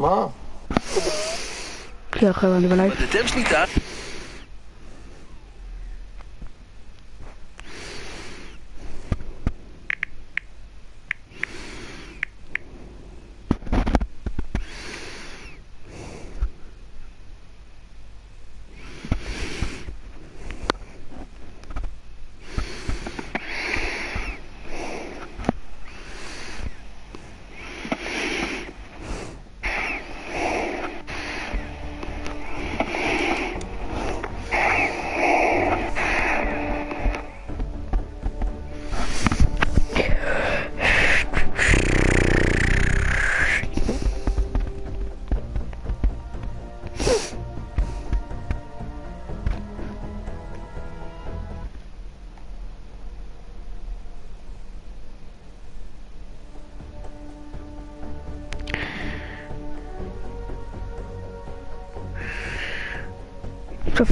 Maar. Ja, gaan aan de beleid. De is niet daar.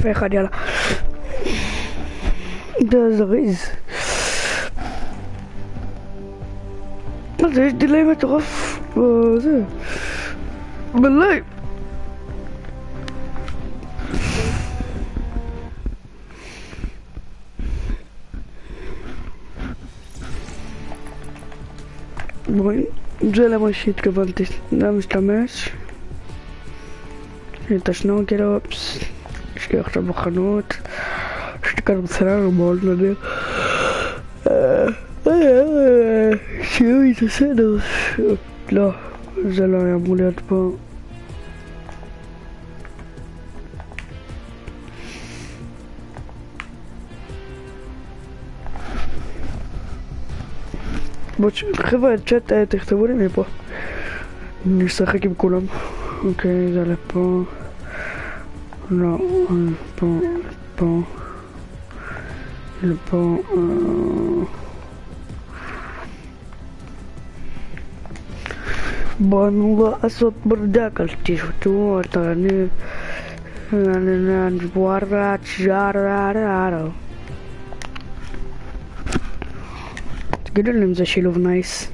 בלייב. עוד יותר שליטה. צופה אחד, יאללה. זה זריז. מה זה, יש delay מטורף בזה. ב live. רואים? זה למה שהתכוונתי, זה משתמש. את השנורקל, אופס. יש לי עכשיו בחנות. לי כאן בסדר מאוד נדיר. שיהיה לי בסדר. לא, זה לא היה אמור להיות פה. חבר'ה, צ'אט, אה, תכתבו לי מפה. אני אשחק עם כולם. אוקיי, זה לפה. לא, אה, פה, פה. לפה. אה. באנו לעשות ברדק, אל תשתו, אתה אני... אני ווארה צ'ארה תגידו לי אם זה שילוב nice.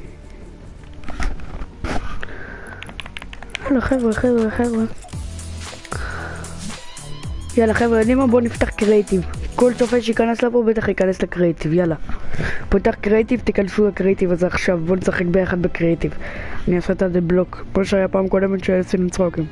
יאללה חבר'ה, חבר'ה, חבר'ה. יאללה חבר'ה, יודעים מה? בואו נפתח קרייטיב. כל צופה שייכנס לפה בטח ייכנס לקרייטיב, יאללה. פותח קרייטיב, תיכנסו לקרייטיב הזה עכשיו, בואו נשחק ביחד בקרייטיב. אני אעשה את זה בלוק, כמו שהיה פעם קודמת שעשינו צחוקים.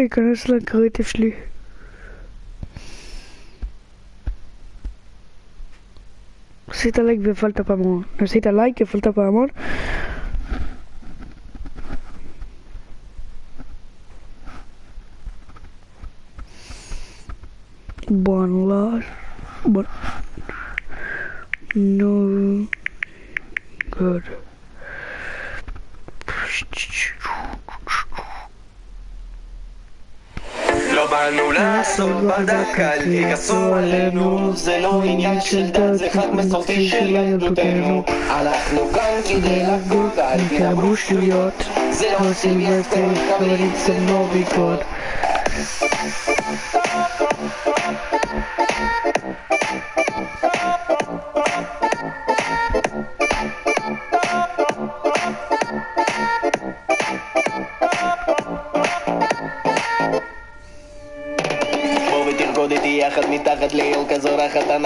איך להיכנס לקרייטיב שלי? עשית like והפעלת פעמון. עשית like, הפעלת פעמון. בוא נלך. בוא... נו... good. לא באנו לעשות אל יכעסו עלינו. זה לא עניין של דת, זה חג מסורתי של ילדותנו. הלכנו כאן כדי לחגוג, אל תרבו שטויות. זה לא סילבסטר, חברים זה נוביקות בוא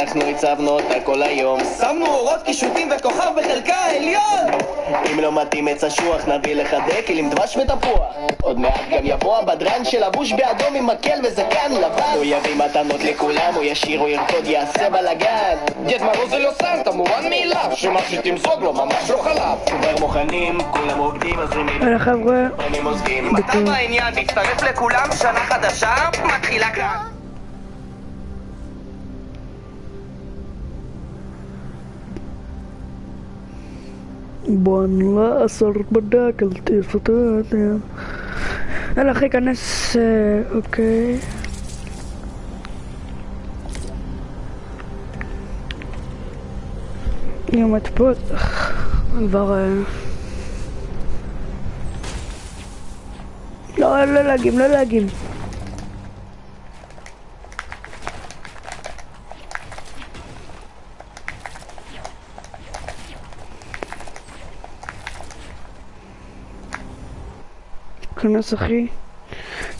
אנחנו הצבנו אותה כל היום. שמנו אורות קישוטים וכוכב בחלקה העליון! אם לא מתאים עץ אשוח נביא לך דקל עם דבש ותפוח. עוד מעט גם יבוא הבדרן שלבוש באדום עם מקל וזקן לבן. הוא יביא מתנות לכולם הוא ישיר הוא ירקוד יעשה בלאגן דד מרוז זה לא סנטה מובן מאליו. שמה שתמזוג לו ממש לא חלב. כבר מוכנים כולם עובדים מזרימים יאללה חבר'ה. אני מוזגים. אתה בעניין מצטרף לכולם שנה חדשה מתחילה כאן בוא לעשות בדק, אל תפתח. יאללה אחי, כנס, אה, אוקיי. היא עומדת פה, כבר... אה, לא, לא להגים, לא להגים. כנס אחי.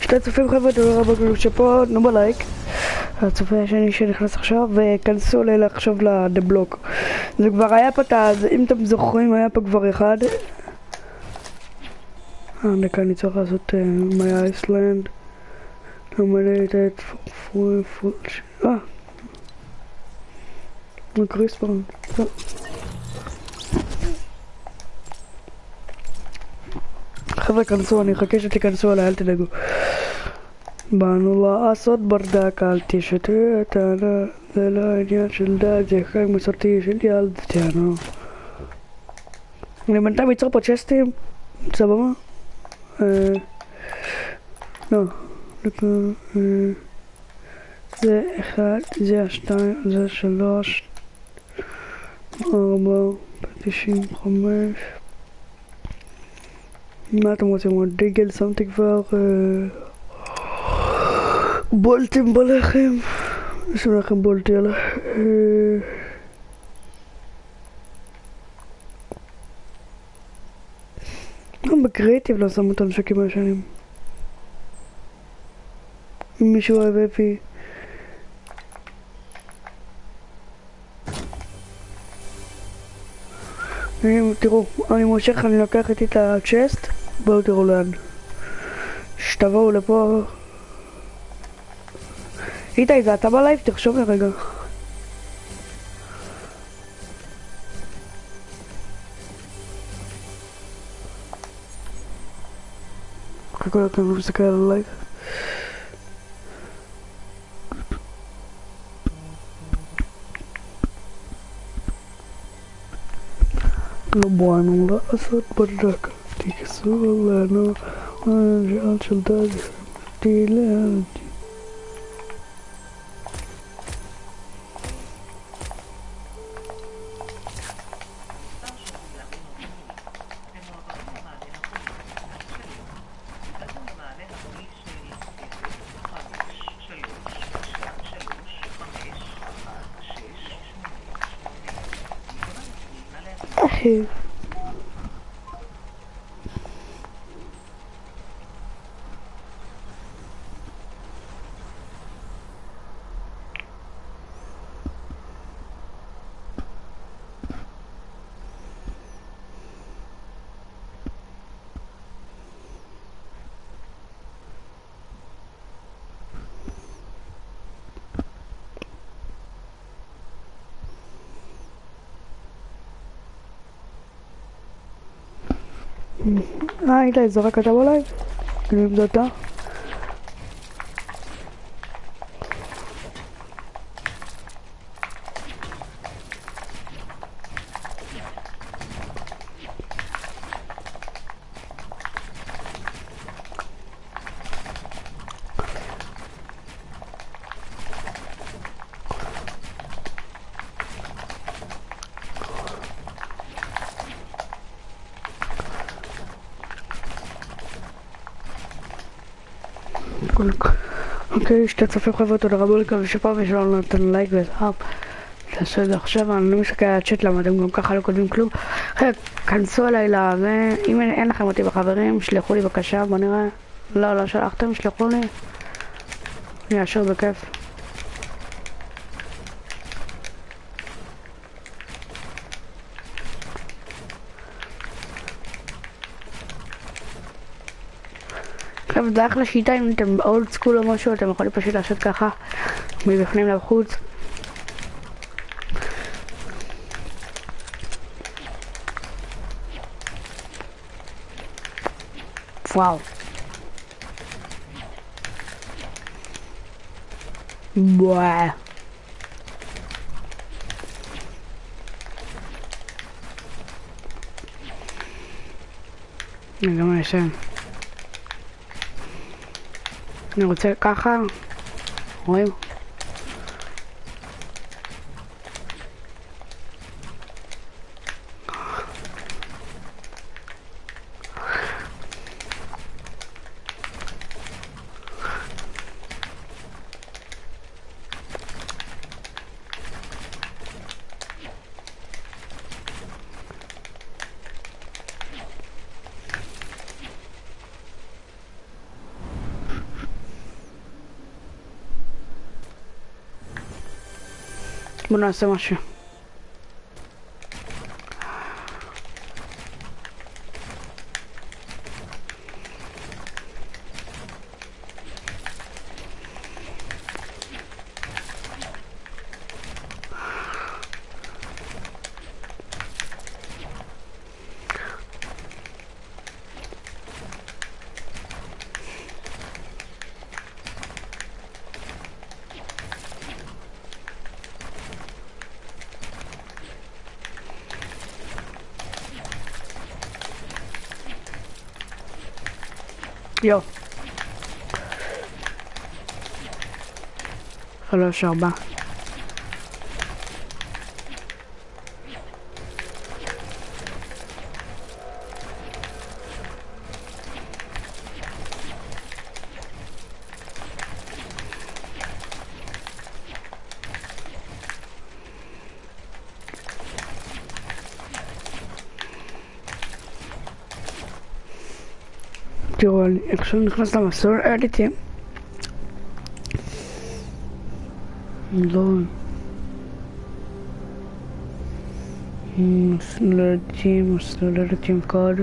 שתי צופים חבר'ה, תודה רבה כאילו שפה, תנו בלייק. הצופה השני שנכנס עכשיו, וכנסו לילה עכשיו לדה בלוק. זה כבר היה פה את ה... אם אתם זוכרים, היה פה כבר אחד. אה, דקה, אני צריך לעשות מי אייסלנד. לומדת פול פול... אה. קריספרן. חבר'ה, כנסו, אני אחכה שתיכנסו אליי, אל תדאגו. באנו לעשות ברדק, אל תשתו אותנו, זה לא עניין של דת, זה חג מסורתי של ילדתנו. אני בינתיים אצור פה צ'סטים, סבבה? לא, זה אחד, זה השתיים, זה שלוש, ארבע, תשעים וחמש. מה אתם רוצים עוד? דגל שמתי כבר בולטים בלחם יש לכם בולטי על גם בקריאיטיב לא שמו את הנשקים הישנים מישהו אוהב אפי תראו, אני מושך, אני לוקח איתי את הצ'סט, בואו תראו לאן. שתבואו לפה. איתי, זה אתה בלייב? תחשוב לרגע. חכו, לא מסתכל על הלייב. לא באנו לעשות ברדק, תכסו לנו על של אה, איתי, זה רק אתה בלייב? כאילו אם זה אתה? אוקיי, שתי צופים חבר'ה, תודה רבה לכם, שפעם יש לנו נתן לייק וזהב. תעשו את זה עכשיו, אני לא מסתכל על הצ'אט למה אתם גם ככה לא כותבים כלום. חבר'ה, כנסו אליי לזה, אם אין לכם אותי בחברים, שלחו לי בבקשה, בוא נראה. לא, לא שלחתם, שלחו לי. אני אאשר בכיף. עכשיו זה אחלה שיטה אם אתם אולד סקול או משהו אתם יכולים פשוט לעשות ככה מבפנים לחוץ וואו. וואו אני גם ישן אני רוצה ככה, רואים? בוא נעשה משהו. יו. שלוש, ארבע. תראו, אני עכשיו נכנס למסלול אדיטים. לא... מסלול אדיטים, מסלול אדיטים קוד.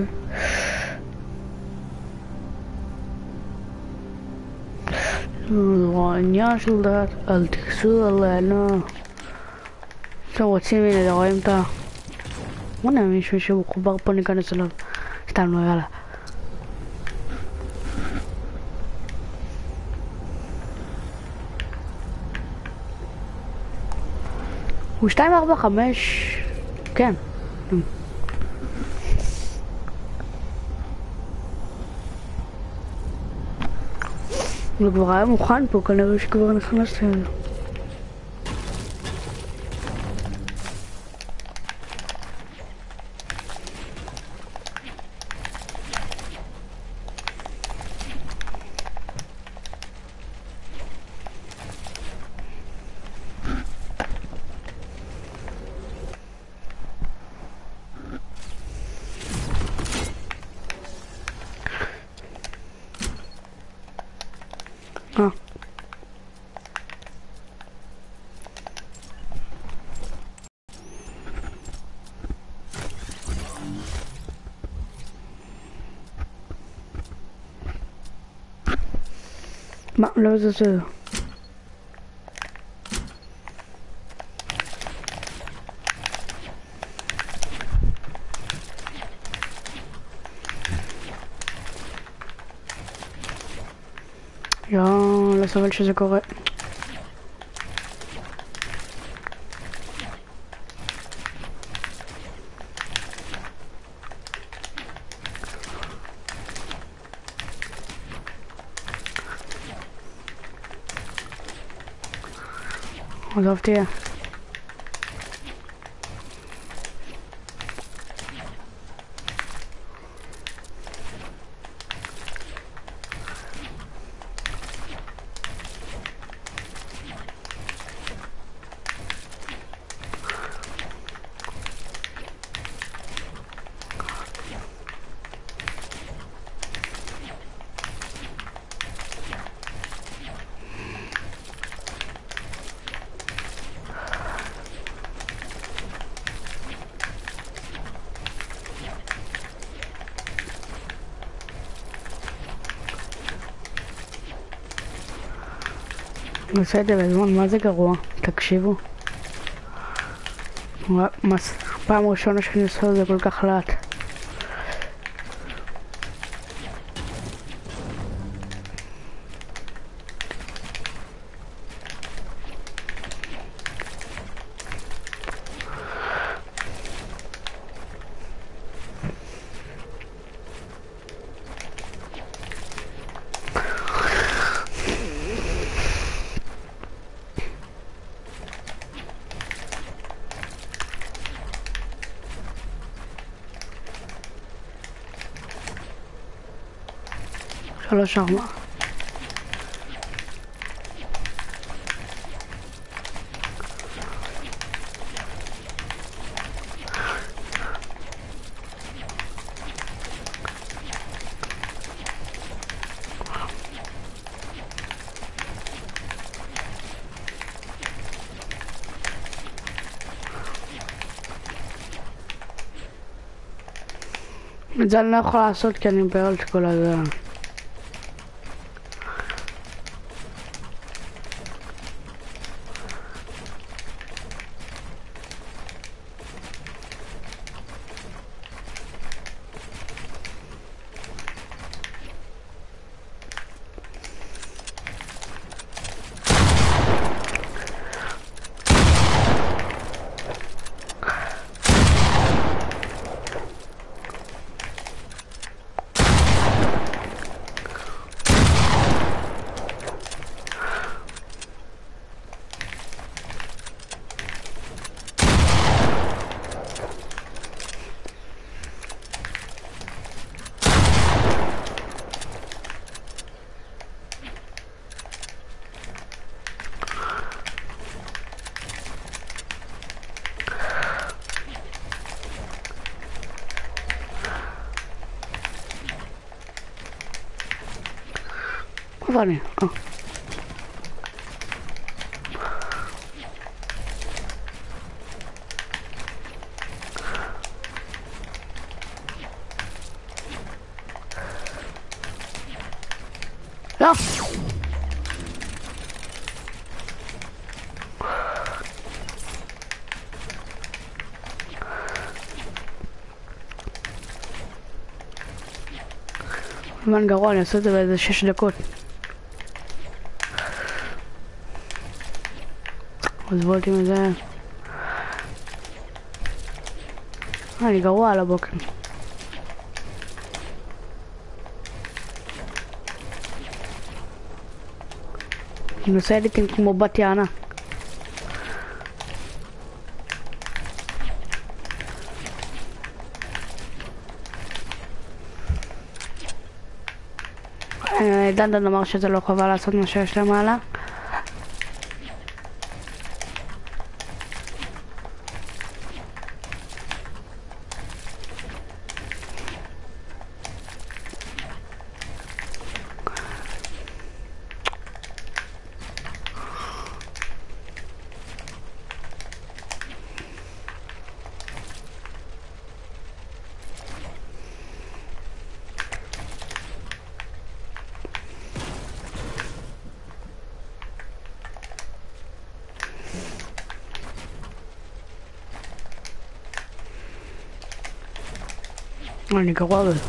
לא עניין של דעת, אל תכסו עלינו. אתם רוצים, הנה, אתם רואים את ה... בוא'נה, מישהו שהוא מחובר פה ניכנס אליו. סתם לא, יאללה. הוא 245, כן. הוא כבר היה מוכן פה, כנראה שכבר נכנס. אה. מה? לא זה זה. יואו, לא סובל שזה קורה. עזוב תהיה. בסדר, אלמון, מה זה גרוע? תקשיבו. זה- פעם ראשונה שאני עושה את זה כל כך לאט. 上网。مجلنا خلاص صوت کنیم يبيع لك באולט כל הזמן. איפה אני? אה. לא! זמן גרוע, אני אעשה את זה באיזה שש דקות. עזבו אותי מזה. אה, אני גרוע על הבוקר. אני עושה אדיטים כמו בת יענה. אה, דנדן אמר שזה לא חבל לעשות מה שיש למעלה. אני גרוע בזה.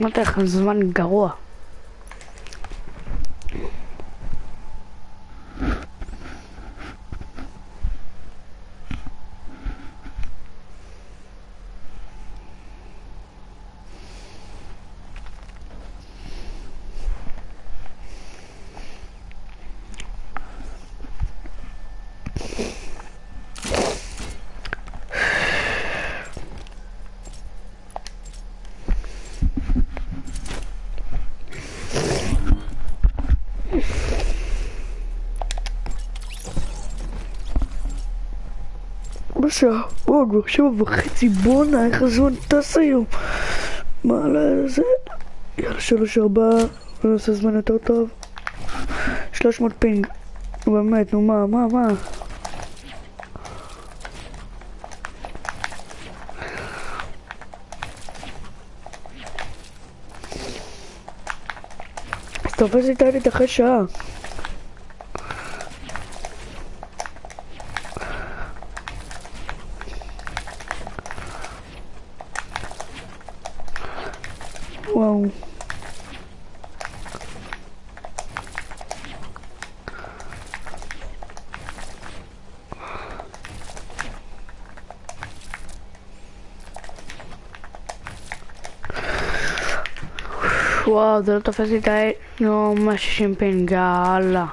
אמרתי לך, זמן גרוע. שעה, בואו כבר שבע וחצי, בואנה, איך הזמן טס היום. מה לזה? יאללה, שלוש ארבע, אני עושה זמן יותר טוב. שלוש מאות פינג. באמת, נו מה, מה, מה? תופס לי את אחרי שעה. וואו. וואו, זה לא תופס לי את ה... נו, מה שישים פינג, יאללה.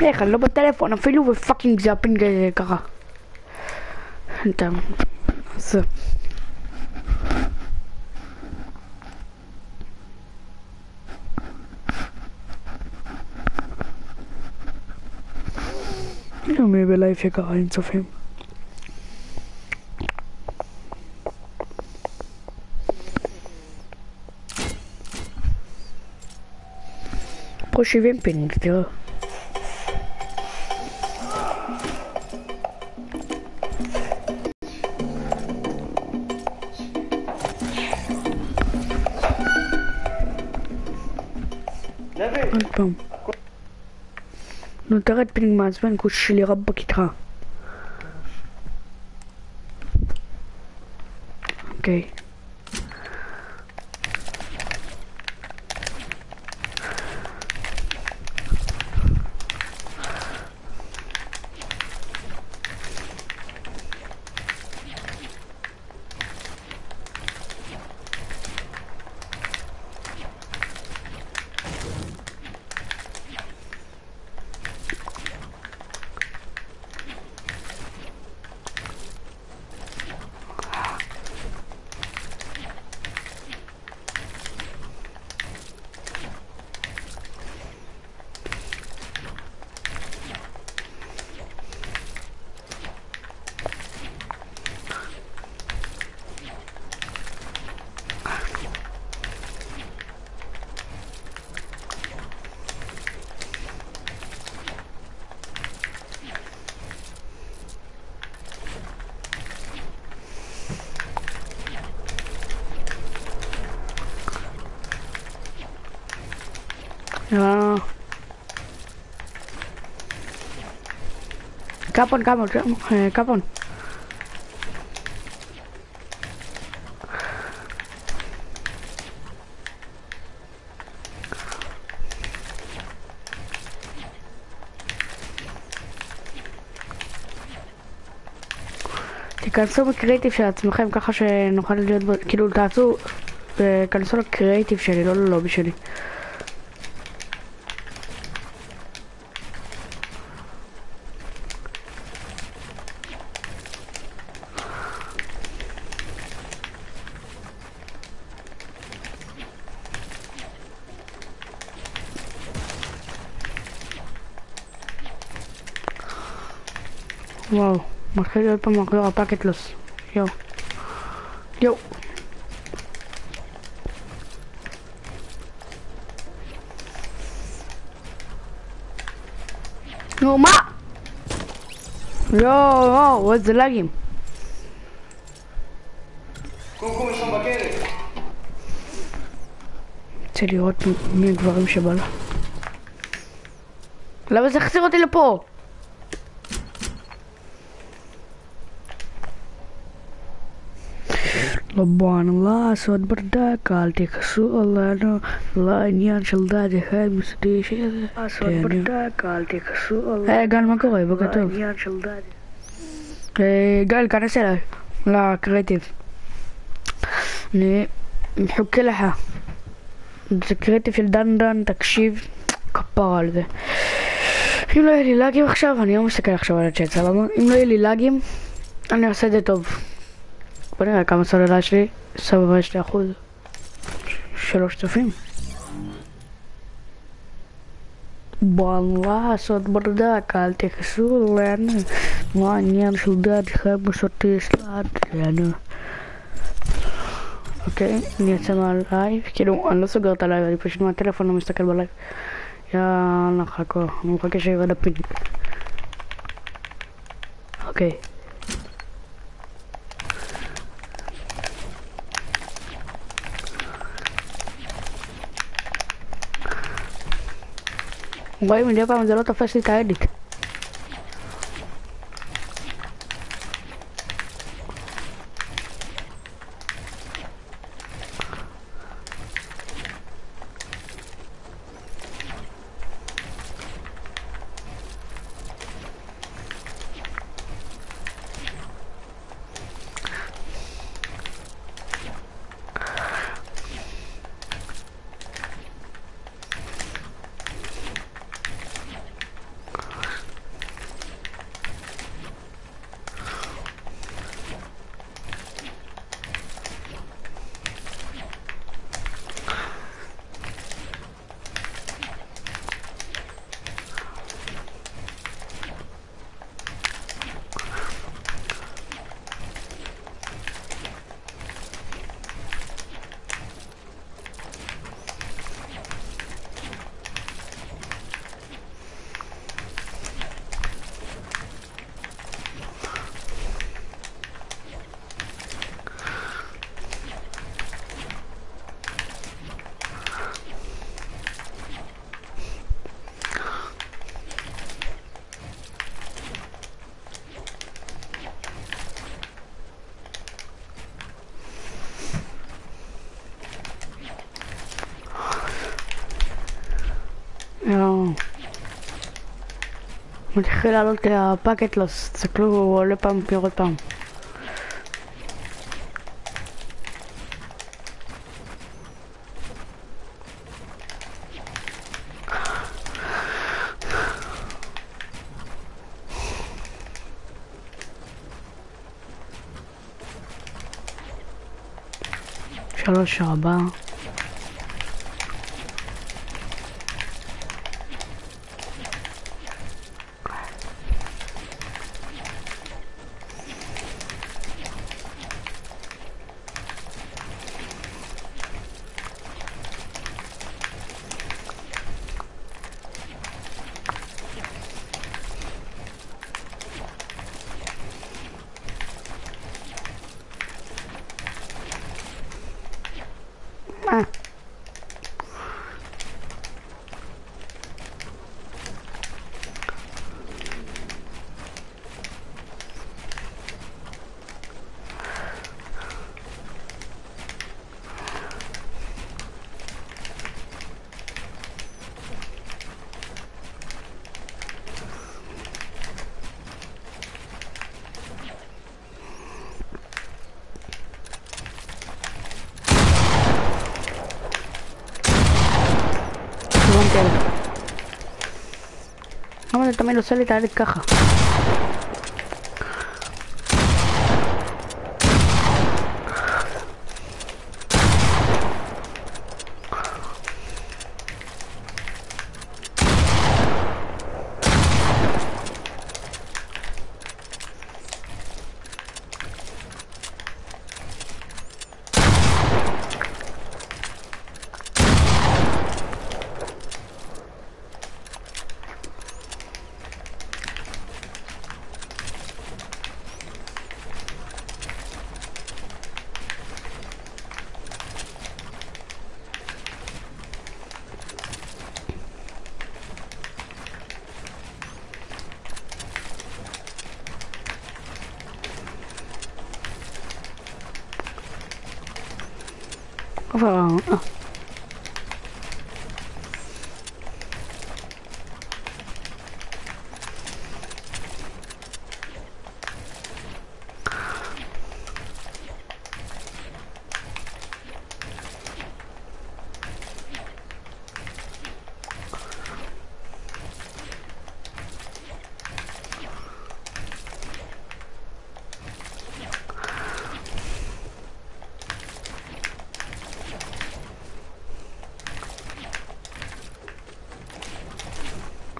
איך, אני לא בטלפון אפילו ופאקינג זה יומי בלייב יקרה, אין צופים. פה 70 פינג, תראה. עוד פעם. נו תרד פינג מעצבן, כוש שלי רבק איתך. Kapan, kapan, eh, kapan? תיכנסו בקריאיטיב של עצמכם ככה שנוכל להיות, כאילו תעשו, תיכנסו לקריאיטיב שלי, לא ללובי שלי. וואו, מתחיל להיות פה מחזור הפקטלוס. יואו. יואו. נו, מה? יואו, איזה לאגים. קומקום יש שם בכלא. רוצה לראות מי הגברים שבא לה. למה זה החזיר אותי לפה? לא באנו לעשות ברדק, אל תכעסו עלינו, לעניין של דדי חי מסודי שזה. לעשות ברדק, אל תכעסו עלינו. היי גל, מה קורה? בוקר טוב. לעניין של דדי. אה, גל, כנס אליי, לקריאטיב. אני מחכה לך. זה קריאטיב של דן דן, תקשיב, כפרה על זה. אם לא יהיה לי לאגים עכשיו, אני לא מסתכל עכשיו על הצ'אט, סבבה? אם לא יהיה לי לאגים, אני אעשה את זה טוב. בוא נראה כמה סוללה יש לי, סבבה, יש לי אחוז. שלוש צופים. בואו לעשות ברדק, אל תכעסו עלינו. מה העניין של דד חי מסוטי סלאדנו. אוקיי, אני יוצא מהלייב, כאילו, אני לא סוגר את הלייב, אני פשוט מהטלפון לא מסתכל בלייב. יאללה, חכו, Ngoja nilipa mzaloto first itaedit. מתחיל לעלות הפאקט לוס, תסתכלו, הוא עולה פעם, יורד פעם. שלוש ארבע למה זה תמיד עושה לי את הילד ככה?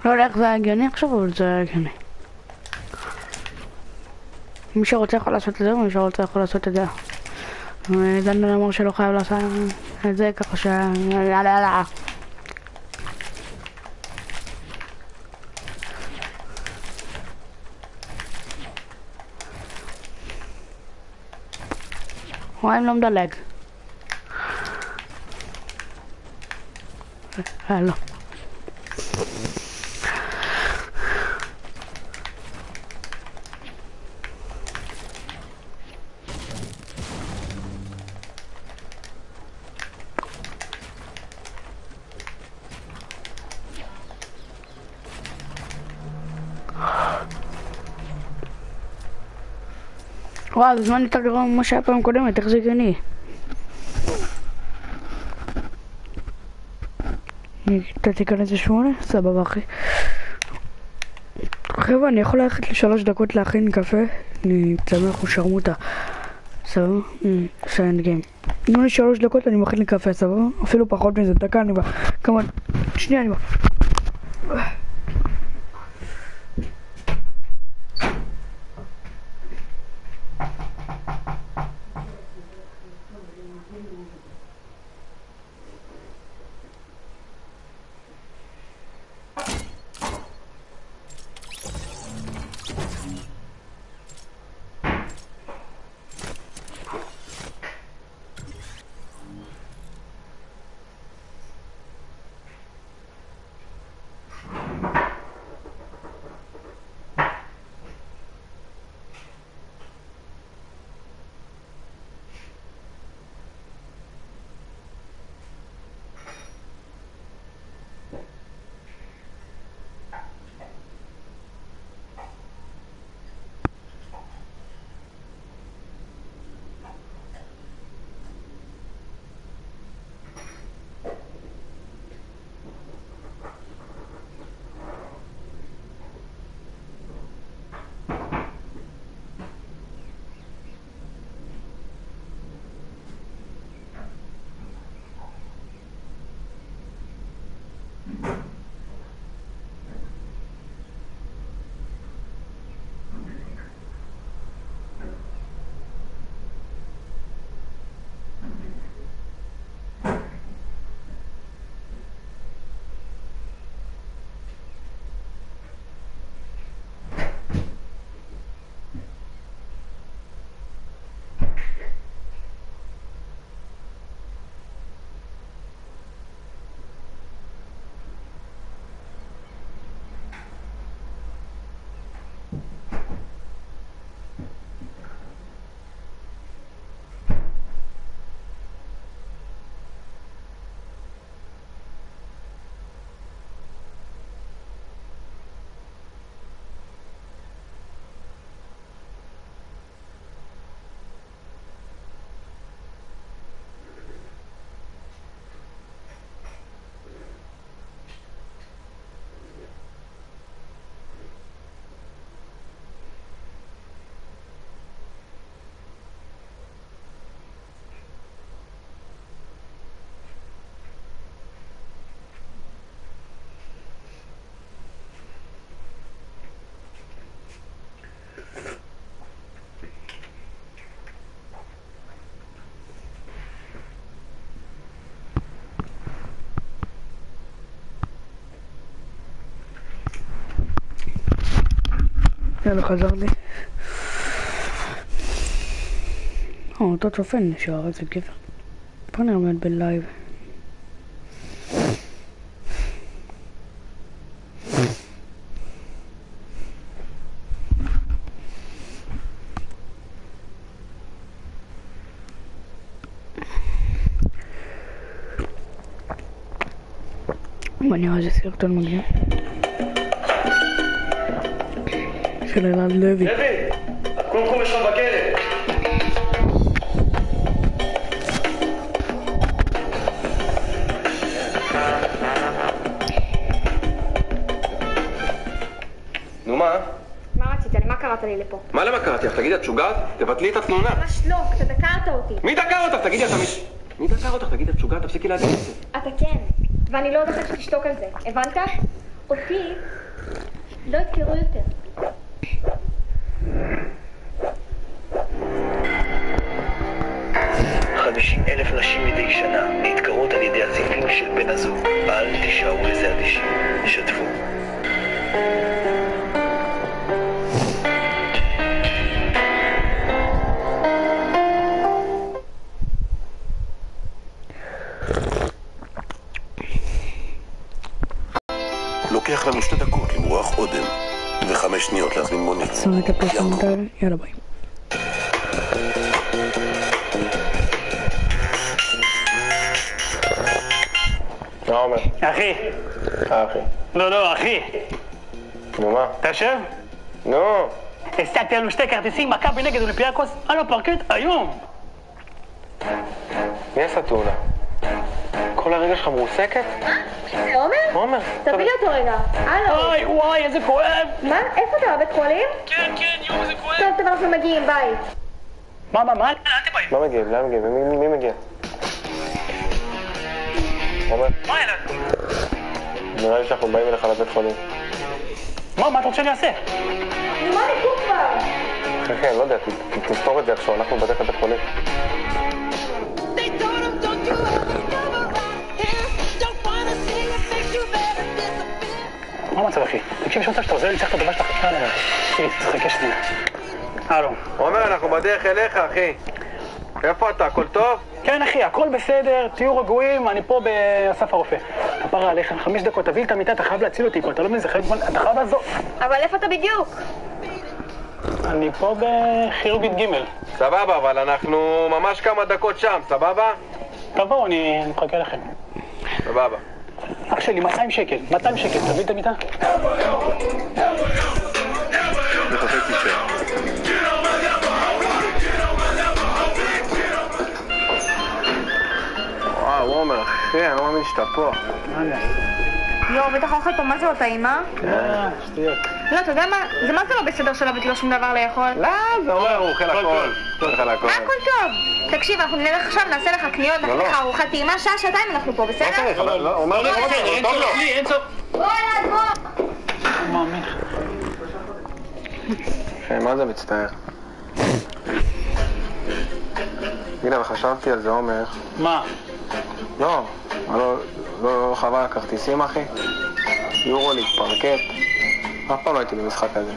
לא יודע איך זה הגיוני עכשיו, אבל זה הגיוני. מי שרוצה יכול לעשות את זה, ומי שרוצה יכול לעשות את זה. דניאל אמר שלא חייב לעשות את זה, ככה ש... יאללה יאללה. וואי, אם לא מדלג. אה, לא. וואו, זמן יותר גרוע ממה שהיה פעם קודמת, איך זה הגיוני? אתה תיכנס לשמונה? סבבה אחי. חבר'ה, אני יכול ללכת לשלוש דקות להכין קפה? אני צמח ושרמוטה. סבבה? סיימד גיים. תנו לי שלוש דקות, אני מכין לי קפה, סבבה? אפילו פחות מזה, דקה אני בא. כמובן, שנייה אני בא. יאללה, חזרתי. או, אותו צופן נשאר, איזה גבר. בוא נרמד בלייב. בוא של אלעד לוי. לוי, הקומקום שלך בכלא. נו מה? מה רצית? למה קראת לי לפה? מה למה קראתי לך? תגידי, את שוגעת? תבטלי את התלונה. ממש לא, אתה דקרת אותי. מי דקר אותך? תגידי, אתה מש... מי דקר אותך? תגידי, את שוגעת? תפסיקי להגיד את זה. אתה כן, ואני לא הולכת שתשתוק על זה, הבנת? אותי לא יכירו יותר. להזמין מונית. שונא את הפרסומות האלה, יאללה ביי. מה אומר? אחי, אה, אחי. לא, לא, אחי, נו. השגתי לנו שתי כרטיסים, מכבי נגד אולימפיאקוס, על הפרקט היום. מי עשה תאונה? כל הרגע שלך מרוסקת? זה עומר? עומר. תביא לי אותו רגע. הלו. אוי, וואי, איזה כואב. מה? איפה אתה? בבית חולים? כן, כן, יואו, איזה כואב. טוב, טוב, אנחנו מגיעים, ביי. מה, מה, מה? אתם באים? מה מגיע? לאן מגיע? מי- מגיע? עומר, מה, אלה? נראה לי שאנחנו באים אליך לבית חולים. מה, מה אתה רוצה שאני אעשה? נו, מה ניקו כבר? כן, כן, לא יודע, ת- ת- תפתור את זה עכשיו, אנחנו בדרך לבית חולים. מה המצב, אחי? תקשיב, יש מצב שאתה עוזר לי, צריך את הדבר שלך. אה, תראי, תחכה שנייה. הלו. עומר, אנחנו בדרך אליך, אחי. איפה אתה? הכל טוב? כן, אחי, הכל בסדר, תהיו רגועים, אני פה באסף הרופא. כפרה עליך, חמש דקות, תביא לי את המיטה, אתה חייב להציל אותי פה, אתה לא מבין, זה חייב אתה חייב לעזור. אבל איפה אתה בדיוק? אני פה בכירורגית ג'. סבבה, אבל אנחנו ממש כמה דקות שם, סבבה? תבואו, אני אני מחכה לכם. סבבה. אח שלי, 200 שקל, 200 שקל, תביא את המיטה. וואו, עומר, אחי, אני לא מאמין שאתה פה. יואו, בטח האוכל פה, מה זה לא טעים, אה? אה, שטויות. לא, אתה יודע מה? זה מה זה לא בסדר שלא הבאתי לו שום דבר לאכול? לא, זה אומר, הוא אוכל הכל. הוא אוכל הכל. טוב? תקשיב, אנחנו נלך עכשיו, נעשה לך קניות, נכין לך ארוחת טעימה, שעה, שעתיים אנחנו פה, לא בסדר? צריך, לא, לא, אומר לי, עומר, אין צורך. לי, אין צורך. בוא אלעד, בוא! לא מה זה מצטער? הנה, אבל חשבתי על זה, עומר. מה? לא, אבל לא, לא חבל הכרטיסים, אחי? יורוליג, פרקט. אף פעם לא הייתי במשחק הזה.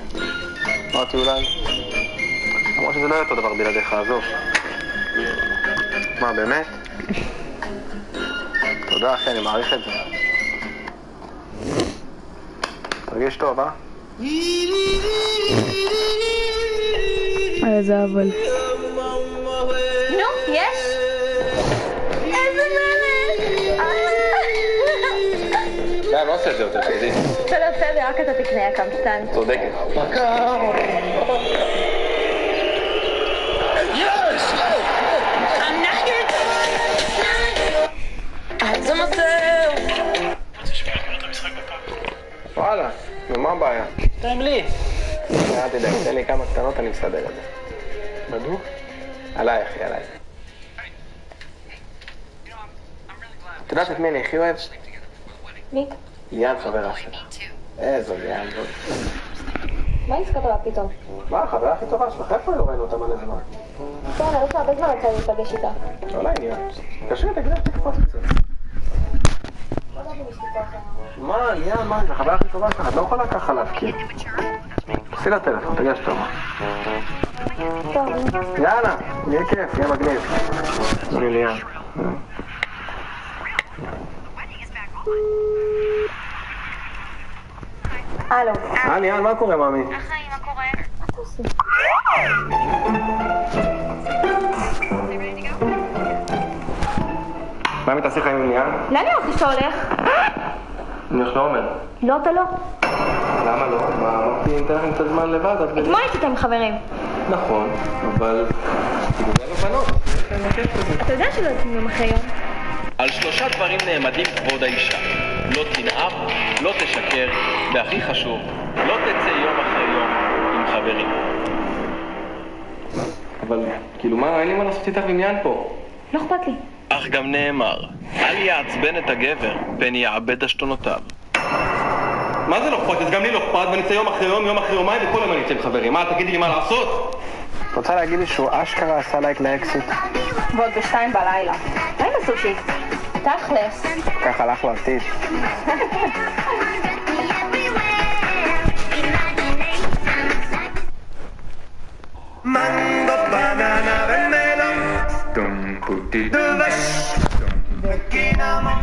אמרתי אולי... למרות שזה לא יהיה אותו דבר בלעדיך, עזוב. מה, באמת? תודה, אחי, אני מעריך את זה. תרגיש טוב, אה? איזה אבל. נו, יש? אני לא עושה את זה יותר, תגידי. בסדר, בסדר, רק אתה תקנה יא קמצן. צודקת. וואלה, נו, מה הבעיה? תן לי. אל תדאג, תן לי כמה קטנות, אני מסדר את זה. בדוק? עליי, אחי, עליי. את יודעת את מי אני הכי אוהב? מי? ליאן חברה שלה. איזו ליאן. מה לה פתאום? מה, החברה הכי טובה שלך? איפה לא ראינו אותה מלא זמן? כן, אני רוצה הרבה זמן לי להיפגש איתה. לא לעניין. קשה, תגיד לה תקפוץ קצת. לא. מה, ליאן, מה, זה החברה הכי טובה שלך, את לא יכולה ככה להפקיר. עשי לטלפון, תגש טוב. יאללה, יהיה כיף, יהיה מגניב. אני ליאן. הלו. אה, ליאן, מה קורה, מאמי? החיים, מה קורה? מאמי, תעשי חיים עם ליאן? לאן נראה אותי שאתה הולך? אני הולך לעומר. לא, אתה לא. למה לא? מה, אמרתי, ניתן לכם קצת זמן לבד, אז... אתמול יצאת עם חברים. נכון, אבל... אתה יודע שלא יוצאים יום אחרי יום. על שלושה דברים נעמדים כבוד האישה. לא תנאף, לא תשקר, והכי חשוב, לא תצא יום אחרי יום עם חברים. אבל, כאילו, מה, אין לי מה לעשות איתך עניין פה. לא אכפת לי. אך גם נאמר, אל יעצבן את הגבר, פן יעבד עשתונותיו. מה זה לא אכפת? אז גם לי לא אכפת, ואני אצא יום אחרי יום, יום אחרי יומיים, וכל יום אני אצא עם חברים. מה, תגידי לי מה לעשות? את רוצה להגיד לי שהוא אשכרה עשה לייק לאקסיט? ועוד בשתיים בלילה. מה עם הסושי? תכלס. ככה הלך לו הטיפ. מנגו, בננה ומלון, דבש וקינמון,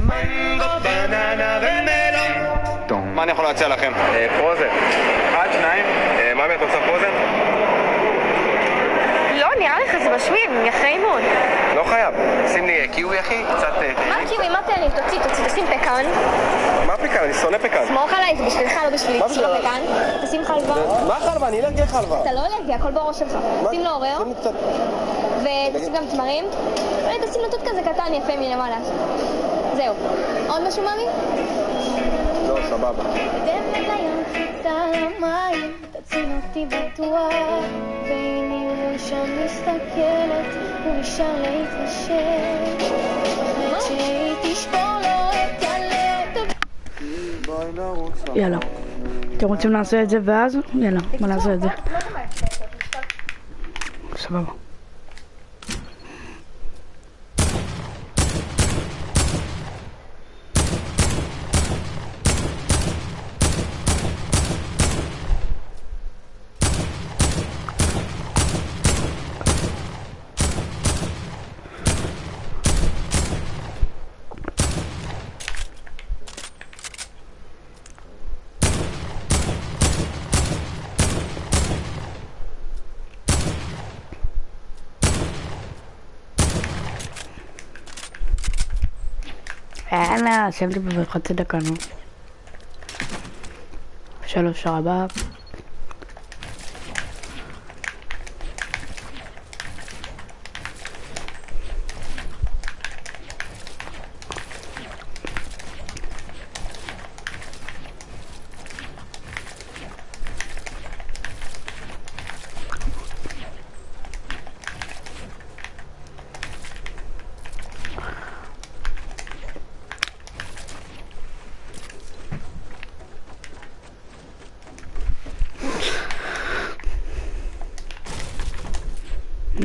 מנגו, בננה ומלון. מה אני יכול להציע לכם? פרוזן. אחד, שניים. מאמי, את רוצה פרוזן? נראה לך זה משמין, אני אחרי אימון. לא חייב. שים לי קיווי, אחי, קצת... מה קיווי? מה תן לי? תוציא, תוציא, תשים פקן. מה פיקן? אני שונא פיקן. סמוך עליי, זה בשבילך, לא בשבילי. מה תשים לו בשביל- פקן. תשים חלבה. מה חלבה? אני אלרגי לחלבה. אתה לא אלרגי, הכל בראש שלך. שים לו לי קצת... ותשים גם תמרים. אולי תשים לו תות כזה קטן יפה מלמעלה. זהו. עוד משהו, מאמי? לא, סבבה. דרך לים חיטה למים, תציל אותי בטוח. והנה הוא שם מסתכלת, הוא נשאר להתרשם. באמת שהיא תשבור לו את הלב. יאללה. אתם רוצים נעשה את זה ואז? יאללה, בוא נעשה את זה. סבבה. יאללה, סיימתי כבר חצי דקה, נו. שלוש, ארבע.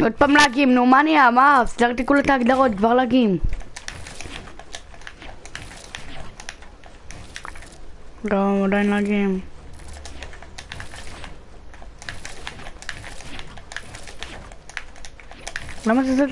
עוד פעם להגים, נו מה נהיה? מה? סדרתי כולה את ההגדרות, כבר להגים. לא, עדיין להגים. למה זה זה?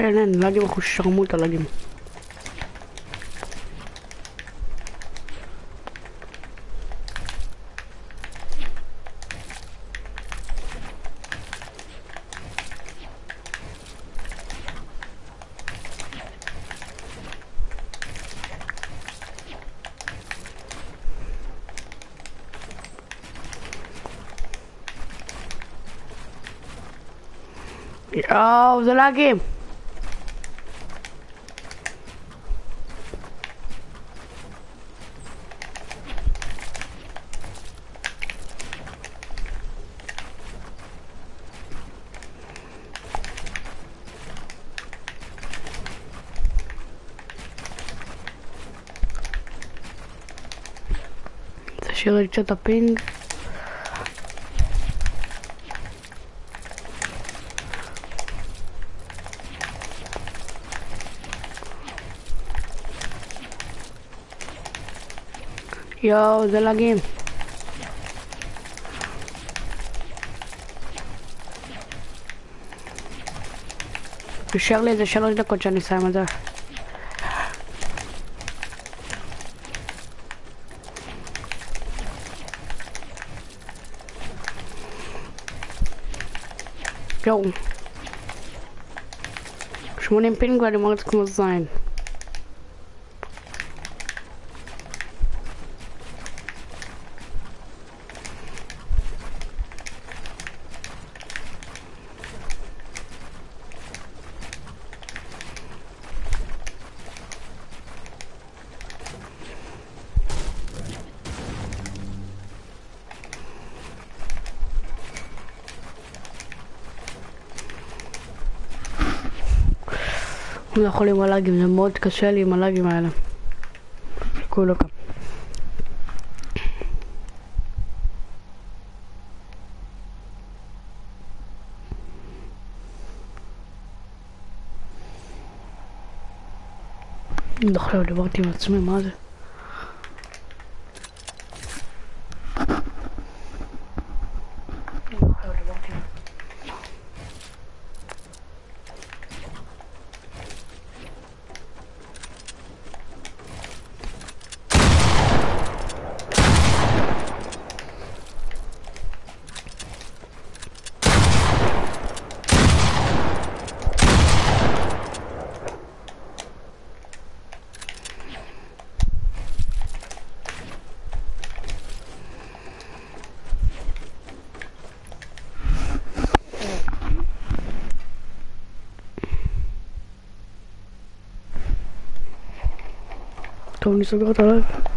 אין, אין, לאגים אנחנו שרמו את הלאגים. יואו, זה לאגים. תשאיר לי קצת הפינג. יואו, זה לגים. נשאר לי איזה שלוש דקות שאני אסיים את זה. יואו. 80 פינג ואני מרץ כמו זין. אני לא יכול עם הלאגים, זה מאוד קשה לי עם הלאגים האלה. כולו כאן. אני לא עכשיו דיברתי עם עצמי, מה זה? טוב, אני סוגר את הלייב.